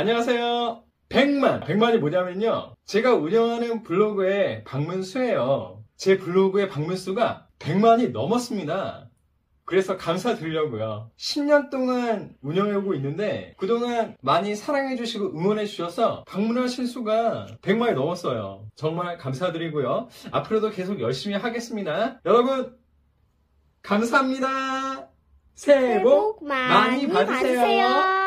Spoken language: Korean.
안녕하세요. 100만. 100만이 뭐냐면요. 제가 운영하는 블로그의 방문수예요. 제 블로그의 방문수가 100만이 넘었습니다. 그래서 감사드리려고요. 10년 동안 운영하고 있는데 그동안 많이 사랑해주시고 응원해주셔서 방문하신 수가 100만이 넘었어요. 정말 감사드리고요. 앞으로도 계속 열심히 하겠습니다. 여러분 감사합니다. 새해 복 많이 받으세요.